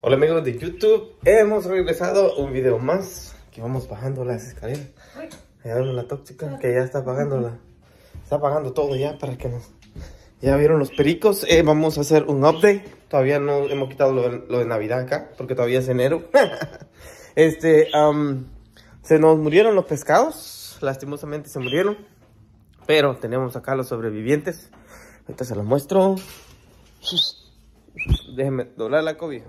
Hola amigos de YouTube, hemos regresado un video más que vamos bajando las escaleras. Allá la tóxica que ya está apagando la, está apagando todo ya para que nos, ya vieron los pericos. Eh, vamos a hacer un update. Todavía no hemos quitado lo, de- Navidad acá porque todavía es enero. este, am, se nos murieron los pescados, lastimosamente se murieron, pero tenemos acá los sobrevivientes. Ahorita se los muestro. Déjenme doblar la cobija.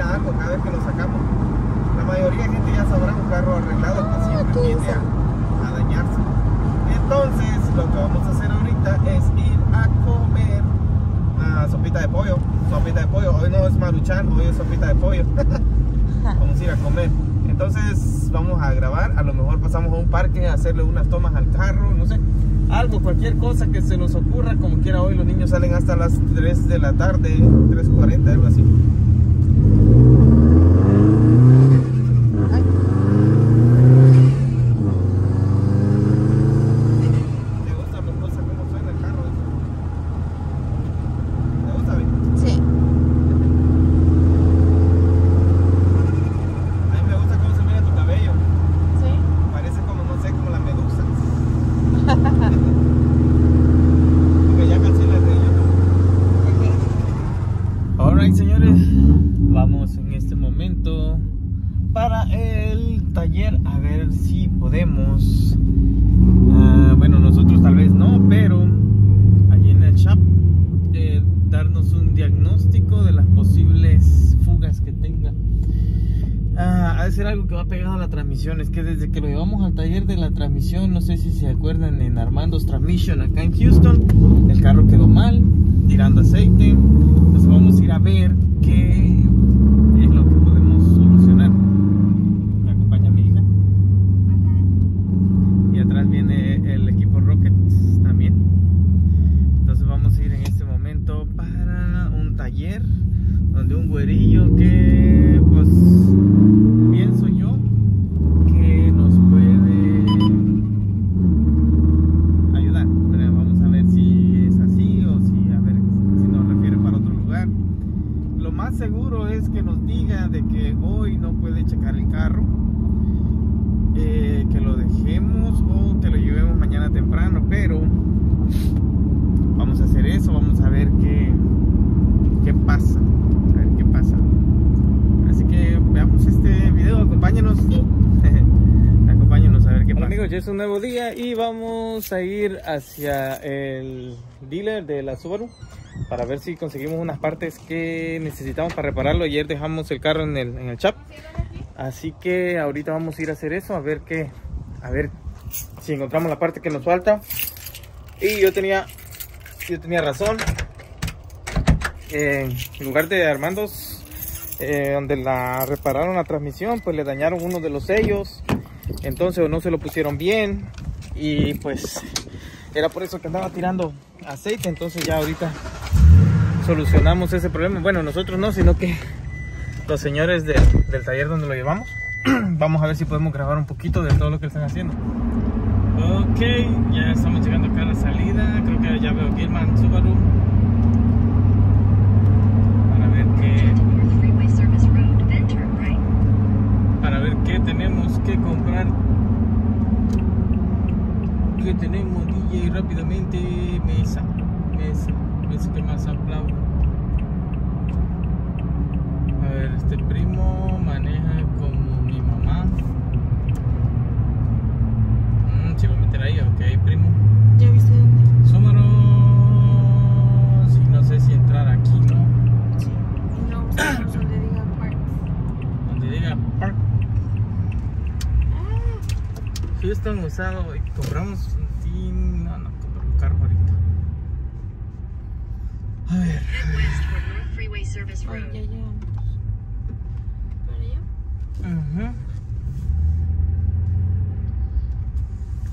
Algo cada vez que lo sacamos. La mayoría de gente ya sabrá un carro arreglado que siempre ¿qué tiende a, a dañarse. Entonces, lo que vamos a hacer ahorita es ir a comer ah, sopita de pollo. Sopita de pollo. Hoy no es maruchan, hoy es sopita de pollo. vamos a ir a comer. Entonces, vamos a grabar. A lo mejor pasamos a un parque a hacerle unas tomas al carro, no sé. Algo, cualquier cosa que se nos ocurra, como quiera hoy los niños salen hasta las 3 de la tarde, 3.40, algo así. Ay, ¿Te gusta mi esposa cómo suena el carro? ¿Te gusta, Vic? sí. A mí me gusta cómo se mira tu cabello. Sí. Parece como, no sé, como la medusa. Ok, ya cancelé el de YouTube. Alright, señores. Vamos en este momento para el taller a ver si podemos. ah, bueno, nosotros tal vez no, pero allí en el shop eh, darnos un diagnóstico de las posibles fugas que tenga. De ser algo que va pegado a la transmisión. Es que desde que lo llevamos al taller de la transmisión, no sé si se acuerdan en Armando's Transmission acá en Houston, el carro quedó mal, tirando aceite. Entonces vamos a ir a ver qué es lo que podemos solucionar. Me acompaña mi hija. Y atrás viene el equipo Rockets también. Entonces vamos a ir en este momento para un taller donde un güerillo que pues pienso yo que nos puede ayudar. Pero vamos a ver si es así o si a ver si nos refiere para otro lugar. Lo más seguro es es un nuevo día y vamos a ir hacia el dealer de la Subaru para ver si conseguimos unas partes que necesitamos para repararlo. Ayer dejamos el carro en el, en el shop, así que ahorita vamos a ir a hacer eso, a ver qué, a ver si encontramos la parte que nos falta. Y yo tenía, yo tenía razón. en lugar de Armandos, eh, donde la repararon la transmisión, pues le dañaron uno de los sellos entonces no se lo pusieron bien y pues era por eso que andaba tirando aceite. Entonces ya ahorita solucionamos ese problema. Bueno nosotros no sino que los señores de, del taller donde lo llevamos vamos a ver si podemos grabar un poquito de todo lo que están haciendo. Ok ya estamos llegando acá a la salida. Creo que ya veo Gilman Subaru para ver qué para ver qué tenemos que comprar que tenemos DJ rápidamente mesa mesa mesa que más aplaudo. A ver este primo maneja como mi mamá. Mm, se va a meter ahí ok primo. ¿Ya viste? Sumaru sí, no sé si entrar aquí no Sí. No, buscamos donde diga park. donde diga park. Ah, Houston usado y compramos sí, no no compramos un carro ahorita a ver Freeway Service ay, Road. ya llegamos. ¿Para allá? Ujú.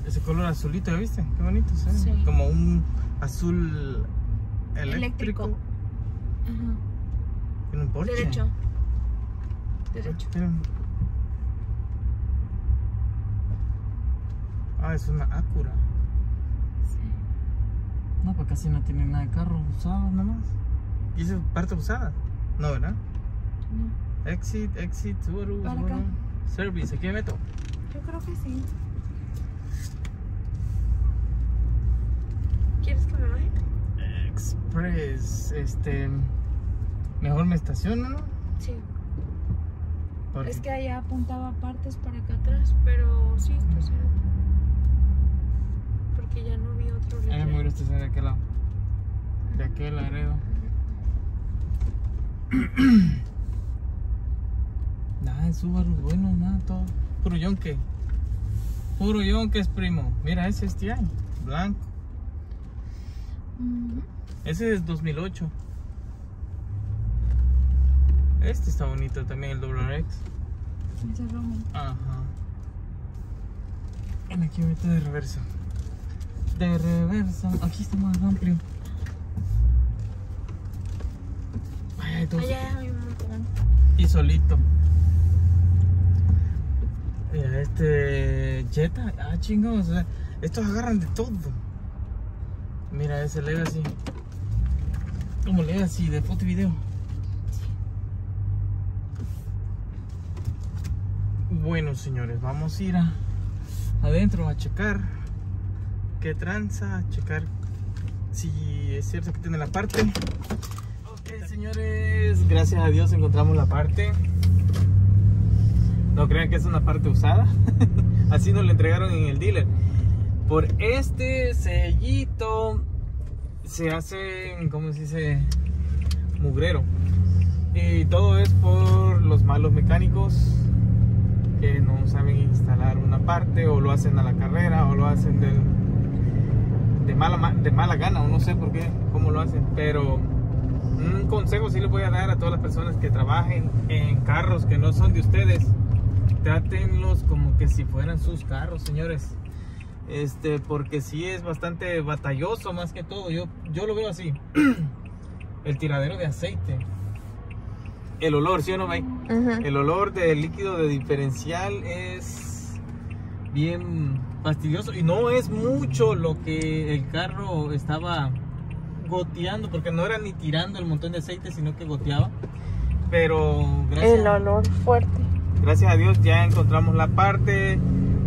ese color azulito ¿ya viste? qué bonito ve. Sí. como un azul eléctrico, Eléctrico. Ajá. en un Porsche Derecho. Derecho. Tiene ah es una Acura Sí. No pues casi no tiene nada de carro usado nomás y esa parte usada no ¿verdad? No. Exit, exit, Subaru, Para Subaru. acá. Service, ¿aquí me meto? Yo creo que sí. ¿Quieres que me baje? Express, este. Mejor me estaciono, ¿no? Sí. Porque- Es que allá apuntaba partes para acá atrás, pero sí, está cerca. Porque me voy a letrero. estacionar de aquel lado. De aquel laredo. nada de Subaru, bueno, nada, todo. Puro yonque. Puro yonque es primo. Mira, ese es TI, blanco. Ujú. Ese es 2008. Este está bonito también, el WRX. Ese. Ajá. En aquí meto de reversa. De reversa. Aquí está más amplio. Hay. Allá hay un montón. Y solito. Mira, este Jetta. Ah, chingados. o sea, estos agarran de todo. Mira ese Legacy. Como Legacy de foto y video. Bueno, señores, vamos a ir a, adentro a checar qué tranza, checar si es cierto que tiene la parte. Ok, señores, gracias a Dios encontramos la parte. No crean que es una parte usada. Así nos la entregaron en el dealer. Por este sellito se hace, ¿cómo se dice? Mugrero. Y todo es por los malos mecánicos que no saben instalar una parte o lo hacen a la carrera o lo hacen del- de, mala, ma- de mala gana o no sé por qué, cómo lo hacen. Pero un consejo sí les voy a dar a todas las personas que trabajen en carros que no son de ustedes. Trátenlos como que si fueran sus carros, señores. Este, porque sí es bastante batalloso más que todo. Yo, yo lo veo así. El tiradero de aceite. El olor, ¿sí o no, Mike? El olor del líquido de diferencial es bien fastidioso y no es mucho lo que el carro estaba goteando, porque no era ni tirando el montón de aceite, sino que goteaba. Pero gracias, El olor fuerte. gracias a Dios ya encontramos la parte,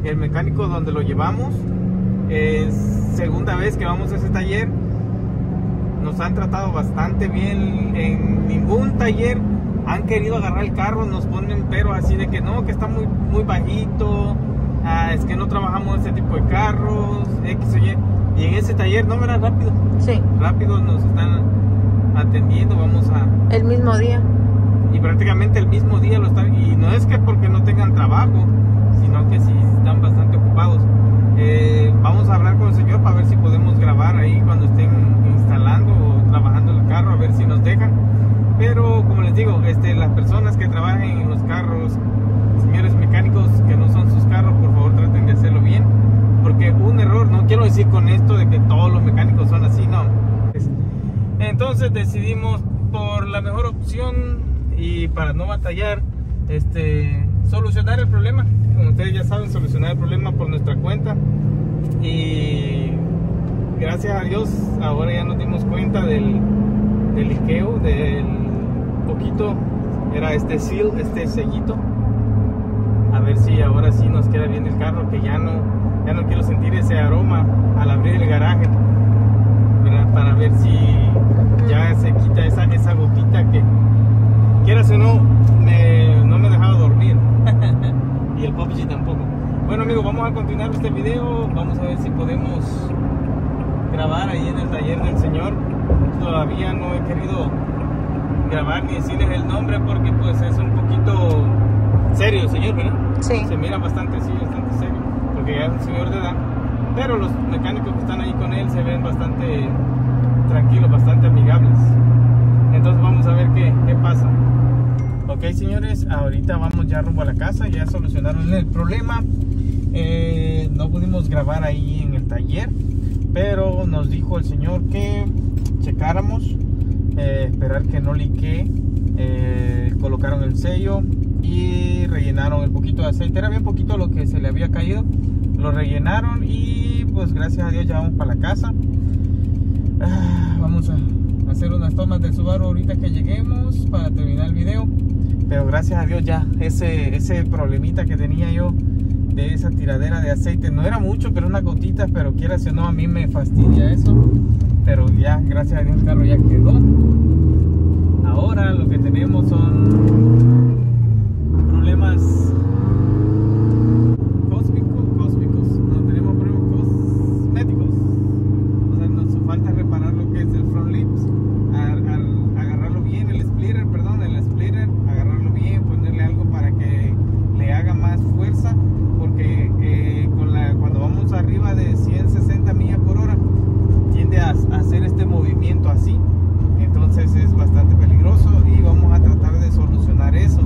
el mecánico donde lo llevamos. Es segunda vez que vamos a ese taller. Nos han tratado bastante bien. En ningún taller han querido agarrar el carro, nos ponen pero así de que no, que está muy, muy bajito, ah, es que no trabajamos ese tipo de carros, X o Y. Y en ese taller, no, era rápido, Sí, rápido nos están atendiendo, vamos a... el mismo día. Y prácticamente el mismo día lo están... Y no es que porque no tengan trabajo, sino que sí están bastante ocupados. Eh, vamos a hablar con el señor para ver si podemos grabar ahí cuando estén instalando o trabajando el carro, a ver si nos dejan. Pero como les digo, este, las personas que trabajen en los carros, señores mecánicos que no son sus carros, por favor traten de hacerlo bien. Porque un error, no quiero decir con esto de que todos los mecánicos son así, no. Entonces decidimos por la mejor opción y para no batallar, este, solucionar el problema. Como ustedes ya saben, solucionar el problema por nuestra cuenta. Y gracias a Dios, ahora ya nos dimos cuenta del, del del poquito, era este seal, este sellito. Ver si ahora sí nos queda bien el carro, que ya no, ya no quiero sentir ese aroma al abrir el garaje. ¿verdad? Para ver si ya se quita esa, esa gotita que, quieras o no, me, no me dejaba dormir. y el PUBG tampoco. Bueno amigos, vamos a continuar este video. Vamos a ver si podemos grabar ahí en el taller del señor. Todavía no he querido grabar ni decirles el nombre porque pues es un poquito serio señor, ¿verdad? Se mira bastante, sí, bastante serio. Porque ya es un señor de edad. Pero los mecánicos que están ahí con él se ven bastante tranquilos, bastante amigables. Entonces vamos a ver qué, qué pasa. Ok, señores, ahorita vamos ya rumbo a la casa. Ya solucionaron el problema. Eh, no pudimos grabar ahí en el taller, pero nos dijo el señor que checáramos, eh, esperar que no liquee. Eh, colocaron el sello y rellenaron el poquito de aceite. Era bien poquito lo que se le había caído. Lo rellenaron y pues gracias a Dios ya vamos para la casa. Ah, vamos a hacer unas tomas del Subaru ahorita que lleguemos para terminar el video. Pero gracias a Dios ya ese, ese problemita que tenía yo de esa tiradera de aceite no era mucho, pero unas gotitas, pero quieras o no, a mí me fastidia eso. Pero gracias a Dios el carro ya quedó. Ahora lo que tenemos son problemas cósmicos, cósmicos. No tenemos problemas cosméticos. O sea, nos falta reparar lo que es el front lips, ar- ar- agarrarlo bien, el splitter, perdón, el splitter, agarrarlo bien, ponerle algo para que le haga más fuerza, porque eh, con la, cuando vamos arriba de 160 millas por hora, tiende a, a hacer este movimiento así. Entonces es bastante peligroso y vamos a tratar de solucionar eso.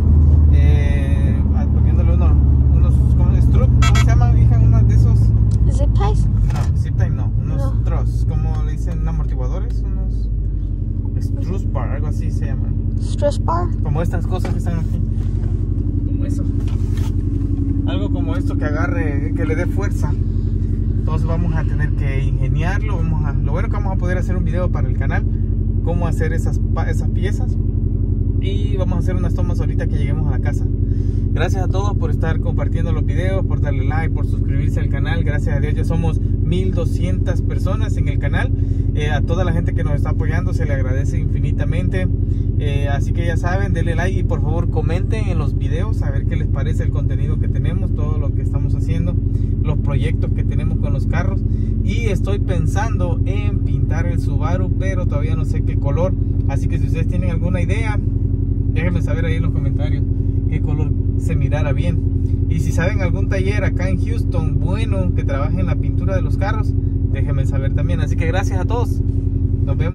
Eh, poniéndole unos, unos ¿cómo, strut, ¿cómo se llaman? hija? Unos de esos Zip ties. no, zip tie no, unos No. truss, como le dicen amortiguadores, unos truss bar, algo así se llama. Stress bar. Como estas cosas que están aquí. Como eso. Algo como esto agarre, que le dé fuerza. Entonces vamos a tener que ingeniarlo. Vamos a, lo bueno que vamos a poder hacer un video para el canal, cómo hacer esas, esas piezas. Y vamos a hacer unas tomas ahorita que lleguemos a la casa. Gracias a todos por estar compartiendo los videos, por darle like, por suscribirse al canal. Gracias a Dios ya somos 1200 personas en el canal. Eh, a toda la gente que nos está apoyando se le agradece infinitamente. Eh, así que ya saben, denle like y por favor comenten en los videos a ver qué les parece el contenido que tenemos, todo lo que estamos haciendo, los proyectos que tenemos con los carros. Y estoy pensando en pintar el Subaru, pero todavía no sé qué color. Así que si ustedes tienen alguna idea, déjenme saber ahí en los comentarios qué color se mirara bien. Y si saben algún taller acá en Houston bueno que trabaje en la pintura de los carros, déjenme saber también. Así que gracias a todos. Nos vemos.